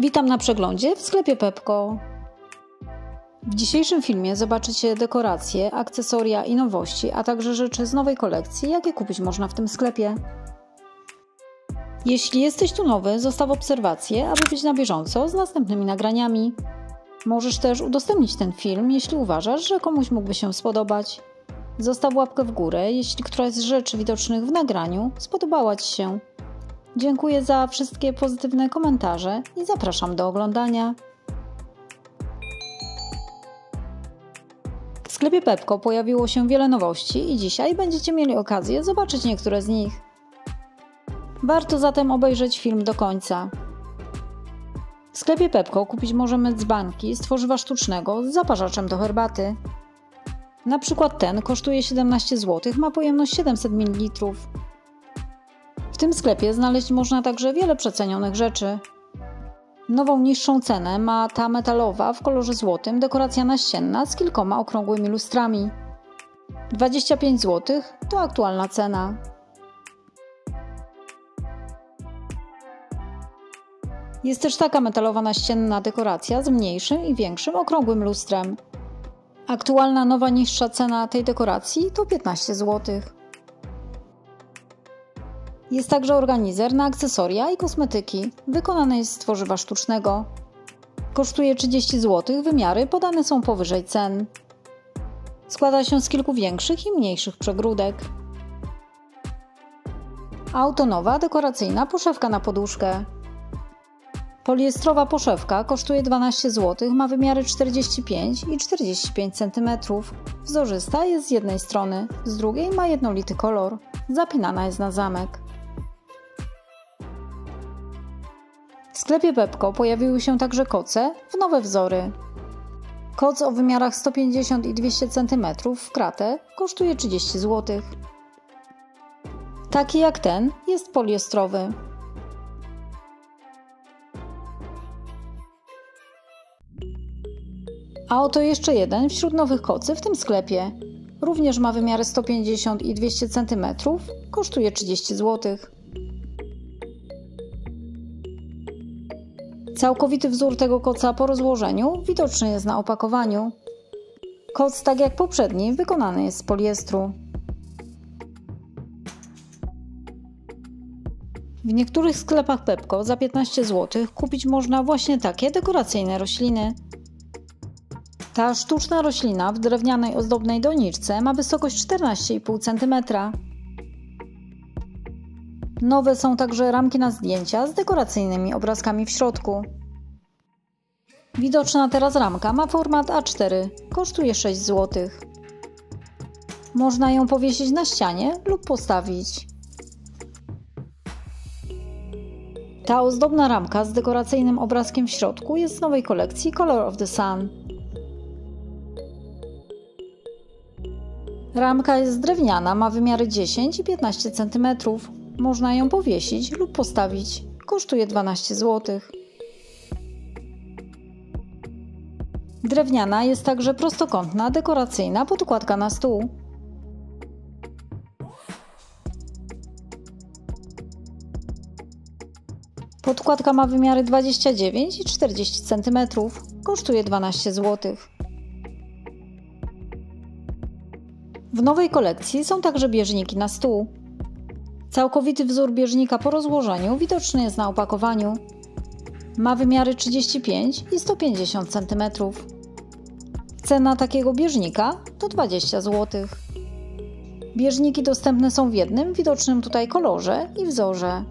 Witam na przeglądzie w sklepie Pepko. W dzisiejszym filmie zobaczycie dekoracje, akcesoria i nowości, a także rzeczy z nowej kolekcji, jakie kupić można w tym sklepie. Jeśli jesteś tu nowy, zostaw obserwację, aby być na bieżąco z następnymi nagraniami. Możesz też udostępnić ten film, jeśli uważasz, że komuś mógłby się spodobać. Zostaw łapkę w górę, jeśli któraś z rzeczy widocznych w nagraniu spodobała Ci się. Dziękuję za wszystkie pozytywne komentarze i zapraszam do oglądania. W sklepie Pepko pojawiło się wiele nowości i dzisiaj będziecie mieli okazję zobaczyć niektóre z nich. Warto zatem obejrzeć film do końca. W sklepie Pepko kupić możemy dzbanki z tworzywa sztucznego z zaparzaczem do herbaty. Na przykład ten kosztuje 17 zł, ma pojemność 700 ml. Tym sklepie znaleźć można także wiele przecenionych rzeczy. Nową niższą cenę ma ta metalowa w kolorze złotym dekoracja naścienna z kilkoma okrągłymi lustrami. 25 zł to aktualna cena. Jest też taka metalowa naścienna dekoracja z mniejszym i większym okrągłym lustrem. Aktualna nowa niższa cena tej dekoracji to 15 zł. Jest także organizer na akcesoria i kosmetyki. Wykonany jest z tworzywa sztucznego. Kosztuje 30 zł, wymiary podane są powyżej cen. Składa się z kilku większych i mniejszych przegródek. Autonowa dekoracyjna poszewka na poduszkę. Poliestrowa poszewka kosztuje 12 zł, ma wymiary 45 i 45 cm. Wzorzysta jest z jednej strony, z drugiej ma jednolity kolor. Zapinana jest na zamek. Sklepie Pepko pojawiły się także koce w nowe wzory. Koc o wymiarach 150 i 200 cm w kratę kosztuje 30 zł. Taki jak ten jest poliestrowy. A oto jeszcze jeden wśród nowych kocy w tym sklepie. Również ma wymiary 150 i 200 cm, kosztuje 30 zł. Całkowity wzór tego koca po rozłożeniu widoczny jest na opakowaniu. Koc, tak jak poprzedni, wykonany jest z poliestru. W niektórych sklepach Pepko za 15 zł kupić można właśnie takie dekoracyjne rośliny. Ta sztuczna roślina w drewnianej ozdobnej doniczce ma wysokość 14,5 cm. Nowe są także ramki na zdjęcia z dekoracyjnymi obrazkami w środku. Widoczna teraz ramka ma format A4, kosztuje 6 zł. Można ją powiesić na ścianie lub postawić. Ta ozdobna ramka z dekoracyjnym obrazkiem w środku jest z nowej kolekcji Color of the Sun. Ramka jest drewniana, ma wymiary 10 i 15 cm. Można ją powiesić lub postawić. Kosztuje 12 zł. Drewniana jest także prostokątna, dekoracyjna podkładka na stół. Podkładka ma wymiary 29 i 40 cm. Kosztuje 12 zł. W nowej kolekcji są także bieżniki na stół. Całkowity wzór bieżnika po rozłożeniu widoczny jest na opakowaniu. Ma wymiary 35 i 150 cm. Cena takiego bieżnika to 20 zł. Bieżniki dostępne są w jednym widocznym tutaj kolorze i wzorze.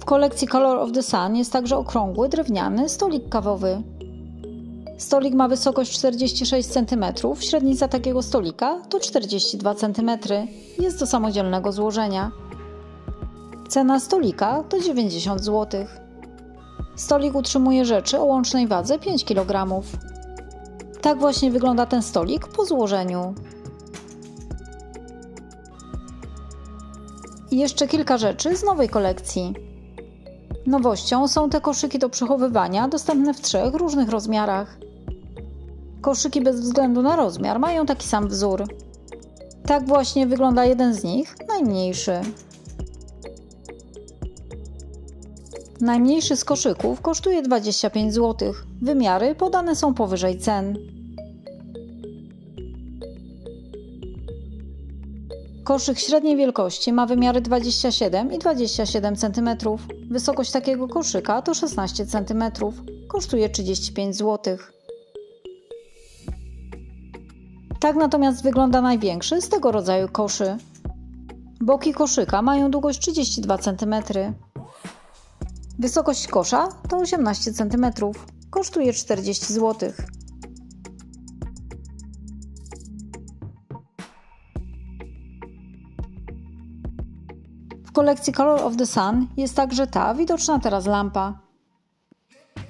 W kolekcji Color of the Sun jest także okrągły, drewniany stolik kawowy. Stolik ma wysokość 46 cm, średnica takiego stolika to 42 cm. Jest do samodzielnego złożenia. Cena stolika to 90 zł. Stolik utrzymuje rzeczy o łącznej wadze 5 kg. Tak właśnie wygląda ten stolik po złożeniu. I jeszcze kilka rzeczy z nowej kolekcji. Nowością są te koszyki do przechowywania, dostępne w trzech różnych rozmiarach. Koszyki bez względu na rozmiar mają taki sam wzór. Tak właśnie wygląda jeden z nich, najmniejszy. Najmniejszy z koszyków kosztuje 25 zł. Wymiary podane są powyżej cen. Koszyk średniej wielkości ma wymiary 27 i 27 cm. Wysokość takiego koszyka to 16 cm. Kosztuje 35 zł. Tak natomiast wygląda największy z tego rodzaju koszy. Boki koszyka mają długość 32 cm. Wysokość kosza to 18 cm. Kosztuje 40 zł. W kolekcji Color of the Sun jest także ta widoczna teraz lampa.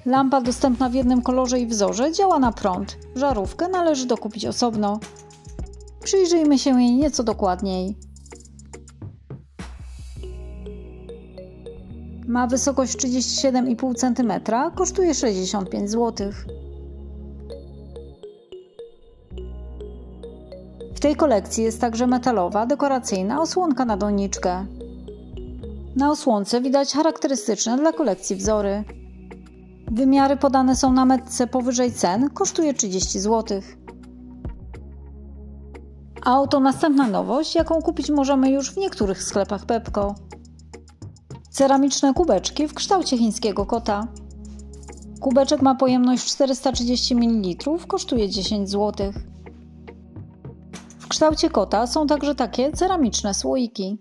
Lampa dostępna w jednym kolorze i wzorze działa na prąd. Żarówkę należy dokupić osobno. Przyjrzyjmy się jej nieco dokładniej. Ma wysokość 37,5 cm, kosztuje 65 zł. W tej kolekcji jest także metalowa, dekoracyjna osłonka na doniczkę. Na osłonce widać charakterystyczne dla kolekcji wzory. Wymiary podane są na metce powyżej cen, kosztuje 30 zł. A oto następna nowość, jaką kupić możemy już w niektórych sklepach Pepko. Ceramiczne kubeczki w kształcie chińskiego kota. Kubeczek ma pojemność 430 ml, kosztuje 10 zł. W kształcie kota są także takie ceramiczne słoiki.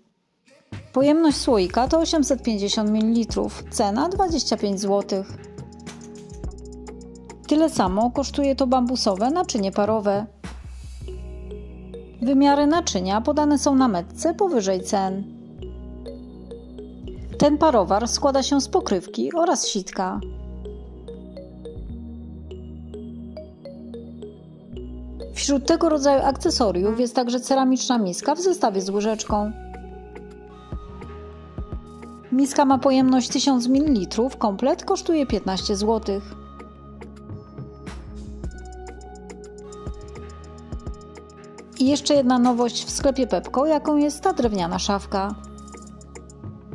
Pojemność słoika to 850 ml, cena 25 zł. Tyle samo kosztuje to bambusowe naczynie parowe. Wymiary naczynia podane są na metce powyżej cen. Ten parowar składa się z pokrywki oraz sitka. Wśród tego rodzaju akcesoriów jest także ceramiczna miska w zestawie z łyżeczką. Miska ma pojemność 1000 ml, komplet kosztuje 15 zł. I jeszcze jedna nowość w sklepie Pepko, jaką jest ta drewniana szafka.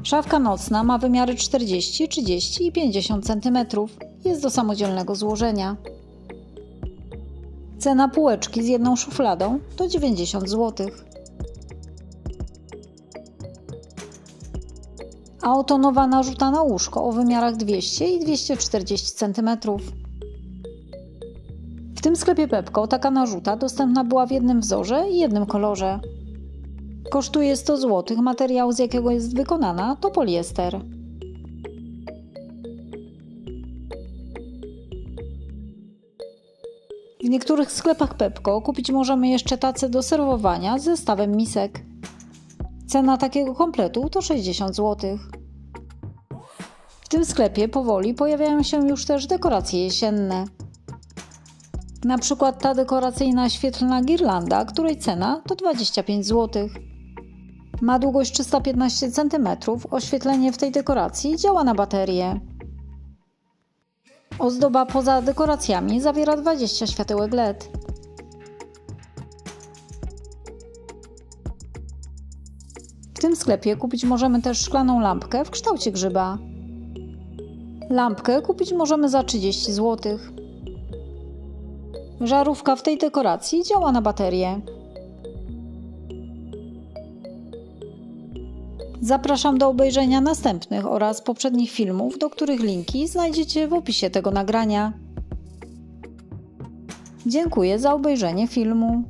Szafka nocna ma wymiary 40, 30 i 50 cm. Jest do samodzielnego złożenia. Cena półeczki z jedną szufladą to 90 zł. A oto nowa narzuta na łóżko o wymiarach 200 i 240 cm. Tym sklepie Pepko taka narzuta dostępna była w jednym wzorze i jednym kolorze. Kosztuje 100 zł. Materiał, z jakiego jest wykonana, to poliester. W niektórych sklepach Pepko kupić możemy jeszcze tace do serwowania z zestawem misek. Cena takiego kompletu to 60 zł. W tym sklepie powoli pojawiają się już też dekoracje jesienne. Na przykład ta dekoracyjna świetlna girlanda, której cena to 25 zł. Ma długość 315 cm. Oświetlenie w tej dekoracji działa na baterię. Ozdoba poza dekoracjami zawiera 20 światełek LED. W tym sklepie kupić możemy też szklaną lampkę w kształcie grzyba. Lampkę kupić możemy za 30 zł. Żarówka w tej dekoracji działa na baterię. Zapraszam do obejrzenia następnych oraz poprzednich filmów, do których linki znajdziecie w opisie tego nagrania. Dziękuję za obejrzenie filmu.